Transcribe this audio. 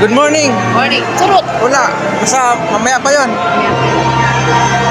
Good morning. Morning. Surot. Wala. Basta mamaya pa yon. Ayan.